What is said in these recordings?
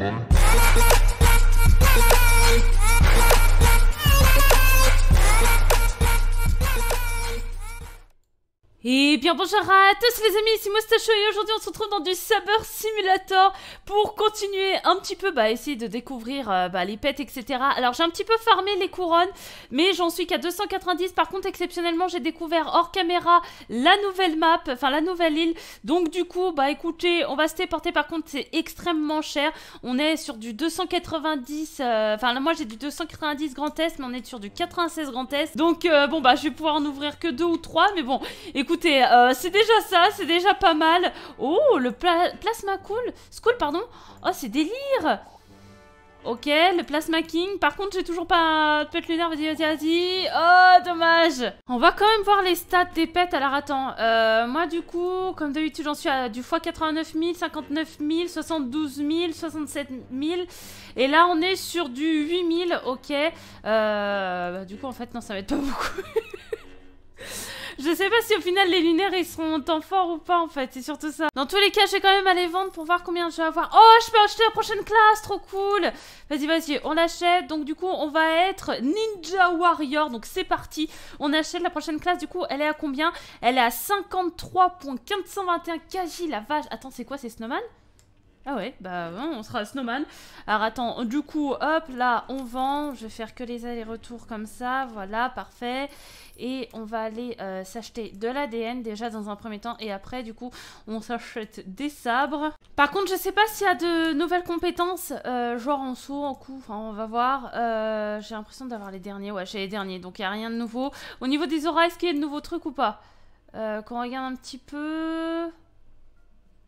money. He Et bien bonjour à tous les amis, c'est Moustacho et aujourd'hui on se retrouve dans du Saber Simulator pour continuer un petit peu, bah essayer de découvrir euh, bah, les pets etc. Alors j'ai un petit peu farmé les couronnes, mais j'en suis qu'à 290, par contre exceptionnellement j'ai découvert hors caméra la nouvelle map, enfin la nouvelle île, donc du coup bah écoutez, on va se téléporter. Par contre c'est extrêmement cher, on est sur du 290, euh, enfin moi j'ai du 290 Grand Est, mais on est sur du 96 Grand Est, donc euh, bon bah je vais pouvoir en ouvrir que deux ou trois, mais bon, Écoutez, euh, c'est déjà ça, c'est déjà pas mal. Oh, le plasma cool. School, pardon. Oh, c'est délire. Ok, le plasma king. Par contre, j'ai toujours pas de pet lunaire. Vas-y, vas-y, vas-y. Oh, dommage. On va quand même voir les stats des pets. Alors, attends. Euh, moi, du coup, comme d'habitude, j'en suis à du x 89 000, 59 000, 72 000, 67 000. Et là, on est sur du 8 000. Ok. Euh, bah, du coup, en fait, non, ça va être pas beaucoup. Je sais pas si au final les lunaires ils seront en fort ou pas en fait, c'est surtout ça. Dans tous les cas, je vais quand même aller vendre pour voir combien je vais avoir. Oh, je peux acheter la prochaine classe, trop cool Vas-y, vas-y, on l'achète. Donc du coup, on va être Ninja Warrior. Donc c'est parti. On achète la prochaine classe. Du coup, elle est à combien? Elle est à 53.421 kg, la vache. Attends, c'est quoi, c'est Snowman? Ah ouais, bah on sera snowman. Alors attends, du coup, hop, là, on vend. Je vais faire que les allers-retours comme ça. Voilà, parfait. Et on va aller euh, s'acheter de l'ADN déjà dans un premier temps. Et après, du coup, on s'achète des sabres. Par contre, je sais pas s'il y a de nouvelles compétences, euh, genre en saut, en coup. Enfin, on va voir. Euh, j'ai l'impression d'avoir les derniers. Ouais, j'ai les derniers. Donc, il n'y a rien de nouveau. Au niveau des auras, est-ce qu'il y a de nouveaux trucs ou pas? Qu'on regarde un petit peu...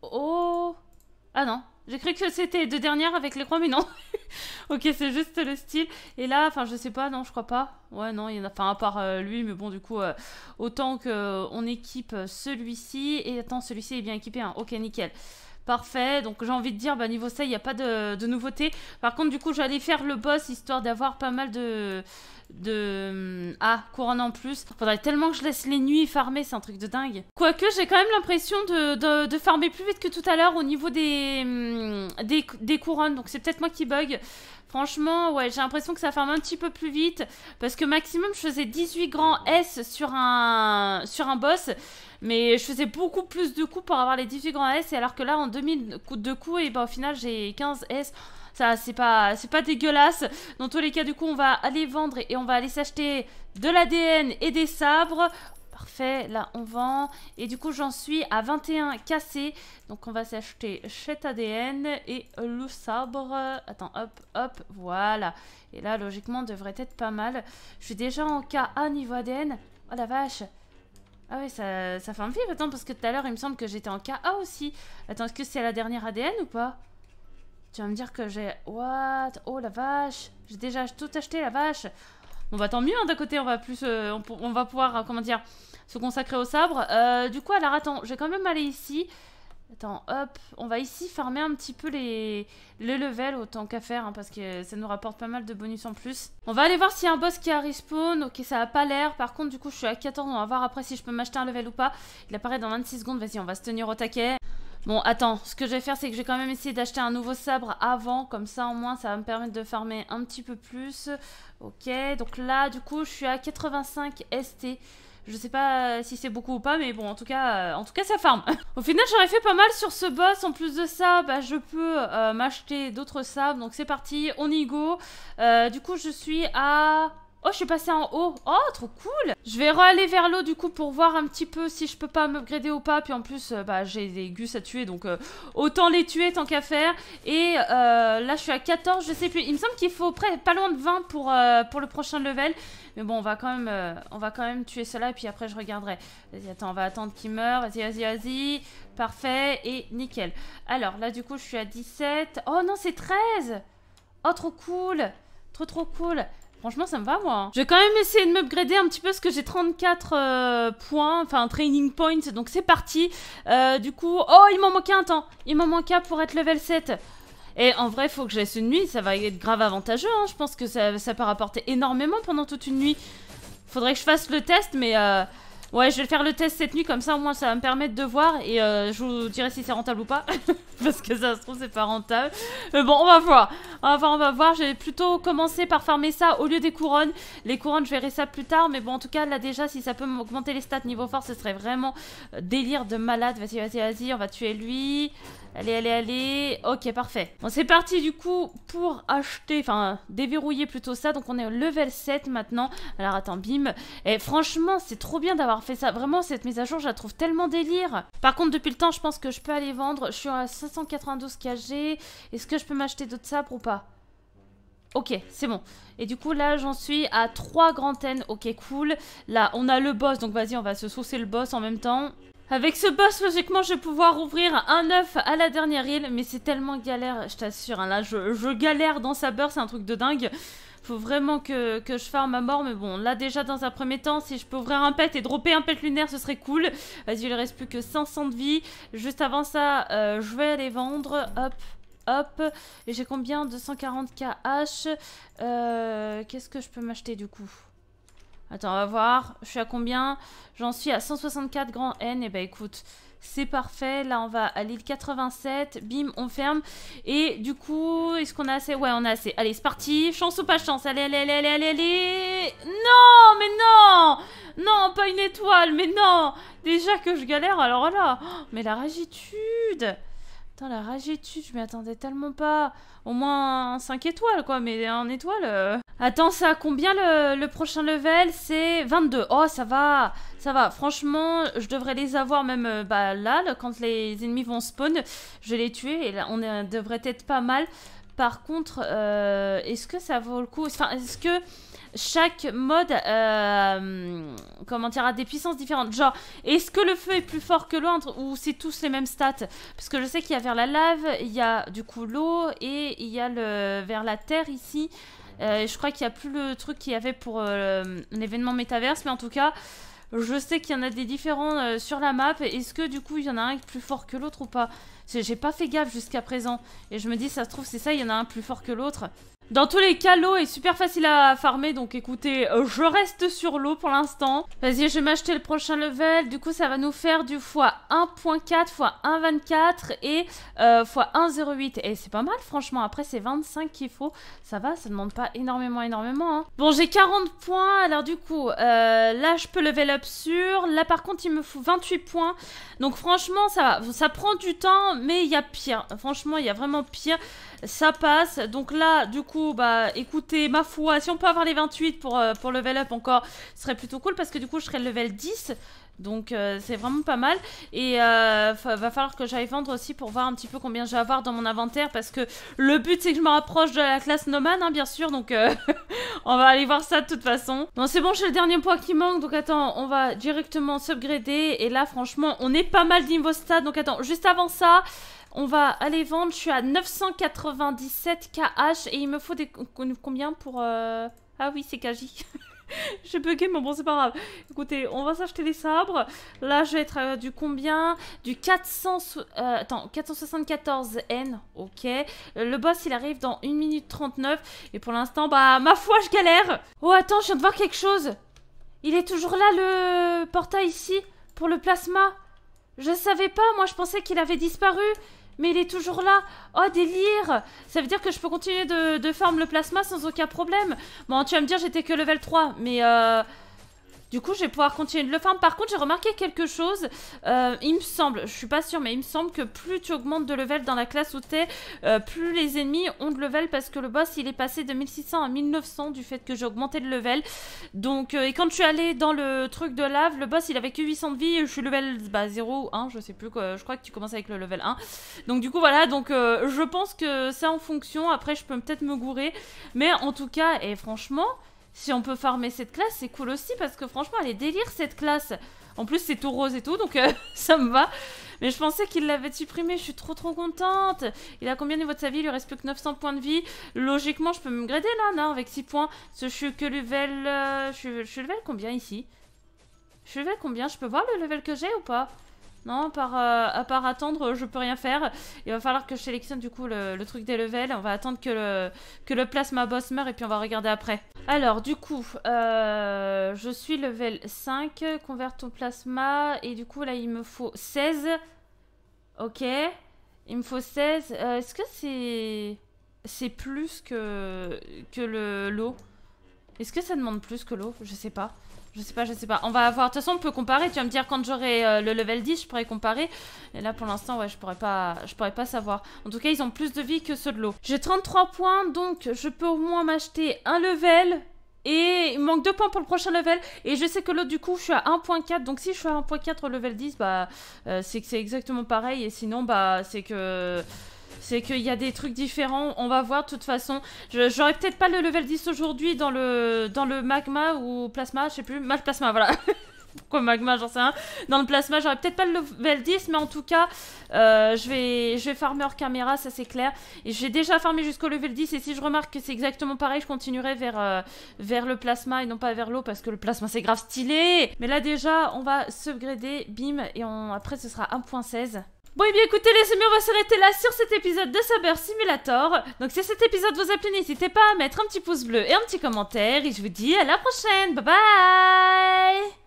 Oh ah non, j'ai cru que c'était deux dernières avec les croix, mais non. ok, c'est juste le style. Et là, enfin, je sais pas, non, je crois pas. Ouais, non, il y en a, enfin, à part euh, lui, mais bon, du coup, euh, autant qu'on équipe celui-ci. Et attends, celui-ci est bien équipé, hein. Ok, nickel. Parfait, donc j'ai envie de dire, bah niveau ça, il n'y a pas de, de nouveauté. Par contre, du coup, j'allais faire le boss, histoire d'avoir pas mal de, de... Ah, couronne en plus. Faudrait tellement que je laisse les nuits farmer, c'est un truc de dingue. Quoique, j'ai quand même l'impression de, farmer plus vite que tout à l'heure au niveau des, hum, des, des couronnes. Donc c'est peut-être moi qui bug. Franchement, ouais, j'ai l'impression que ça farme un petit peu plus vite. Parce que maximum, je faisais 18 grands S sur un, sur un boss. Mais je faisais beaucoup plus de coups pour avoir les 18 grands S. Et alors que là, en 2000 coups de coups, et ben, au final, j'ai 15 S. Ça, c'est pas, pas dégueulasse. Dans tous les cas, du coup, on va aller vendre et on va aller s'acheter de l'ADN et des sabres. Parfait, là on vend. Et du coup j'en suis à 21 cassés. Donc on va s'acheter cet ADN et le sabre. Attends, hop, hop, voilà. Et là logiquement devrait être pas mal. Je suis déjà en KA niveau ADN. Oh la vache. Ah oui, ça, fait un vivre. Attends, parce que tout à l'heure il me semble que j'étais en KA aussi. Attends, est-ce que c'est la dernière ADN ou pas? Tu vas me dire que j'ai... What? Oh la vache J'ai déjà tout acheté la vache Bon bah tant mieux, hein, d'un côté on va plus... Euh, on, va pouvoir, euh, comment dire, se consacrer au sabre. Euh, du coup, alors attends, je vais quand même aller ici. Attends, hop, on va ici farmer un petit peu les, levels autant qu'à faire, hein, parce que ça nous rapporte pas mal de bonus en plus. On va aller voir s'il y a un boss qui a respawn, ok ça a pas l'air, par contre du coup je suis à 14, on va voir après si je peux m'acheter un level ou pas. Il apparaît dans 26 secondes, vas-y on va se tenir au taquet. Bon, attends, ce que je vais faire, c'est que je vais quand même essayer d'acheter un nouveau sabre avant, comme ça au moins ça va me permettre de farmer un petit peu plus. Ok, donc là, du coup, je suis à 85 ST. Je sais pas si c'est beaucoup ou pas, mais bon, en tout cas, euh, en tout cas, ça farme. Au final, j'aurais fait pas mal sur ce boss. En plus de ça, bah, je peux euh, m'acheter d'autres sabres. Donc c'est parti, on y go. Euh, du coup, je suis à Oh, je suis passée en haut. Oh, trop cool. Je vais re-aller vers l'eau du coup pour voir un petit peu si je peux pas m'upgrader ou pas. Puis en plus, euh, bah, j'ai des gus à tuer, donc euh, autant les tuer tant qu'à faire. Et euh, là, je suis à 14, je sais plus. Il me semble qu'il faut près, pas loin de 20 pour, pour le prochain level. Mais bon, on va quand même, on va quand même tuer cela et puis après je regarderai. Vas-y, attends, on va attendre qu'il meure. Vas-y, vas-y, vas-y. Parfait et nickel. Alors là, du coup, je suis à 17. Oh non, c'est 13 Oh, trop cool Trop, trop cool Franchement, ça me va, moi. Je vais quand même essayer de m'upgrader un petit peu parce que j'ai 34 euh, points, enfin training points, donc c'est parti. Euh, du coup, oh, il m'en manquait un temps. Il m'en manquait pour être level 7. Et en vrai, faut que je laisse une nuit, ça va être grave avantageux. Hein. Je pense que ça, ça, peut rapporter énormément pendant toute une nuit. Faudrait que je fasse le test, mais... Euh, ouais, je vais faire le test cette nuit, comme ça au moins ça va me permettre de voir et je vous dirai si c'est rentable ou pas. parce que ça se trouve c'est pas rentable. Mais bon, on va voir. On va voir, on va voir. J'ai plutôt commencé par farmer ça au lieu des couronnes. Les couronnes, je verrai ça plus tard. Mais bon, en tout cas, là déjà, si ça peut m'augmenter les stats niveau force, ce serait vraiment euh, délire de malade. Vas-y, vas-y, vas-y, on va tuer lui. Allez, allez, allez. Ok, parfait. Bon, c'est parti du coup pour acheter, enfin déverrouiller plutôt ça. Donc on est au level 7 maintenant. Alors attends, bim. Et franchement, c'est trop bien d'avoir fait ça. Vraiment, cette mise à jour, je la trouve tellement délire. Par contre, depuis le temps, je pense que je peux aller vendre. Je suis à 592 kg. Est-ce que je peux m'acheter d'autres sabres ou pas? Ok, c'est bon. Et du coup, là, j'en suis à 3 grandes N. Ok, cool. Là, on a le boss. Donc, vas-y, on va se saucer le boss en même temps. Avec ce boss, logiquement, je vais pouvoir ouvrir un œuf à la dernière île, mais c'est tellement galère, je t'assure. Hein, là, je, galère dans sa beurre, c'est un truc de dingue. Faut vraiment que, je farme à mort, mais bon, là, déjà, dans un premier temps, si je peux ouvrir un pet et dropper un pet lunaire, ce serait cool. Vas-y, il ne reste plus que 500 de vie. Juste avant ça, euh, je vais aller vendre. Hop, hop. Et j'ai combien? 240 KH. Euh, Qu'est-ce que je peux m'acheter, du coup? Attends, on va voir. Je suis à combien? J'en suis à 164 grand N. Et eh bah ben, écoute, c'est parfait. Là, on va à l'île 87. Bim, on ferme. Et du coup, est-ce qu'on a assez? Ouais, on a assez. Allez, c'est parti. Chance ou pas chance? Allez, allez, allez, allez, allez, allez. Non, mais non Non, pas une étoile, mais non Déjà que je galère, alors là. Oh, mais la ragitude Putain, la ragitude, je m'y attendais tellement pas. Au moins 5 étoiles, quoi, mais en étoile... Euh. Attends, ça combien le, prochain level? C'est 22. Oh, ça va, ça va. Franchement, je devrais les avoir même euh, bah, là, quand les ennemis vont spawn. Je vais les tuer et là, on devrait être pas mal. Par contre, euh, est-ce que ça vaut le coup? Enfin, est-ce que chaque mode, euh, comment dire, a des puissances différentes? Genre, est-ce que le feu est plus fort que l'autre ou c'est tous les mêmes stats? Parce que je sais qu'il y a vers la lave, il y a du coup l'eau et il y a le vers la terre ici. Euh, je crois qu'il n'y a plus le truc qu'il y avait pour euh, l'événement métaverse, mais en tout cas, je sais qu'il y en a des différents euh, sur la map. Est-ce que du coup, il y en a un plus fort que l'autre ou pas? J'ai pas fait gaffe jusqu'à présent. Et je me dis, ça se trouve, c'est ça, il y en a un plus fort que l'autre. Dans tous les cas, l'eau est super facile à farmer, donc écoutez, euh, je reste sur l'eau pour l'instant. Vas-y, je vais m'acheter le prochain level. Du coup, ça va nous faire du x1.4, x1.24 et euh, x1.08. Et c'est pas mal, franchement. Après, c'est 25 qu'il faut. Ça va, ça demande pas énormément, énormément. Hein. Bon, j'ai 40 points. Alors du coup, euh, là, je peux level up sur. Là, par contre, il me faut 28 points. Donc franchement, ça va. Ça prend du temps, mais il y a pire. Franchement, il y a vraiment pire. Ça passe. Donc là, du coup, bah écoutez, ma foi, si on peut avoir les 28 pour, euh, pour level up encore, ce serait plutôt cool parce que du coup je serais level 10. Donc euh, c'est vraiment pas mal. Et euh, va falloir que j'aille vendre aussi pour voir un petit peu combien je vais avoir dans mon inventaire. Parce que le but c'est que je me rapproche de la classe Noman, hein, bien sûr. Donc on va aller voir ça de toute façon. Non c'est bon, j'ai le dernier point qui manque. Donc attends, on va directement s'upgrader. Et là franchement, on est pas mal niveau stade. Donc attends, juste avant ça... On va aller vendre. Je suis à 997 KH et il me faut des combien pour... Euh, ah oui, c'est KJ. J'ai bugué, mais bon, c'est pas grave. Écoutez, on va s'acheter les sabres. Là, je vais être euh, du combien? Du 400... Euh, attends, 474N. Ok. Le boss, il arrive dans 1 minute 39. Et pour l'instant, bah, ma foi, je galère. Oh, attends, je viens de voir quelque chose. Il est toujours là, le portail ici, pour le plasma? Je savais pas, moi, je pensais qu'il avait disparu. Mais il est toujours là Oh, délire Ça veut dire que je peux continuer de, de farm le plasma sans aucun problème. Bon, tu vas me dire, j'étais que level 3, mais... Euh, du coup, je vais pouvoir continuer de le farm. Par contre, j'ai remarqué quelque chose. Euh, il me semble, je suis pas sûre, mais il me semble que plus tu augmentes de level dans la classe où t'es, euh, plus les ennemis ont de level parce que le boss, il est passé de 1600 à 1900 du fait que j'ai augmenté de level. Donc, euh, et quand je suis allée dans le truc de lave, le boss, il avait que 800 de vie je suis level bah, 0 ou 1, je sais plus quoi. Je crois que tu commences avec le level 1. Donc, du coup, voilà. Donc, je pense que c'est en fonction. Après, je peux peut-être me gourer. Mais en tout cas, et franchement... Si on peut farmer cette classe, c'est cool aussi parce que franchement, elle est délire cette classe. En plus, c'est tout rose et tout, donc euh, ça me va. Mais je pensais qu'il l'avait supprimé, je suis trop trop contente. Il a combien niveau de sa vie? Il lui reste plus que 900 points de vie. Logiquement, je peux me grader là, non Avec 6 points. Je suis que level... Euh, je suis level combien ici? Je suis level combien? Je peux voir le level que j'ai ou pas? Non, par, euh, à part attendre, je peux rien faire. Il va falloir que je sélectionne du coup le, truc des levels. On va attendre que le, plasma boss meure et puis on va regarder après. Alors, du coup, euh, je suis level 5, convert au plasma. Et du coup, là, il me faut 16. Ok. Il me faut 16. Euh, Est-ce que c'est... Plus que, que le Est-ce que ça demande plus que l'eau? Je sais pas. Je sais pas, je sais pas. On va voir. De toute façon, on peut comparer. Tu vas me dire quand j'aurai euh, le level 10, je pourrais comparer. Et là, pour l'instant, ouais, je pourrais pas, je pourrais pas savoir. En tout cas, ils ont plus de vie que ceux de l'eau. J'ai 33 points, donc je peux au moins m'acheter un level. Et il manque 2 points pour le prochain level. Et je sais que l'autre, du coup, je suis à 1.4. Donc si je suis à 1.4 au level 10, bah, euh, c'est que c'est exactement pareil. Et sinon, bah, c'est que... C'est qu'il y a des trucs différents, on va voir de toute façon. J'aurais peut-être pas le level 10 aujourd'hui dans le, dans le magma ou plasma, je sais plus. Mal plasma, voilà. Pourquoi magma, j'en sais rien. Dans le plasma, j'aurais peut-être pas le level 10, mais en tout cas, euh, je, vais, je vais farmer hors caméra, ça c'est clair. Et j'ai déjà farmé jusqu'au level 10, et si je remarque que c'est exactement pareil, je continuerai vers, euh, vers le plasma et non pas vers l'eau, parce que le plasma c'est grave stylé. Mais là déjà, on va subgrader, bim, et après ce sera 1.16. Bon et bien écoutez les amis, on va s'arrêter là sur cet épisode de Saber Simulator. Donc si cet épisode vous a plu, n'hésitez pas à mettre un petit pouce bleu et un petit commentaire. Et je vous dis à la prochaine. Bye bye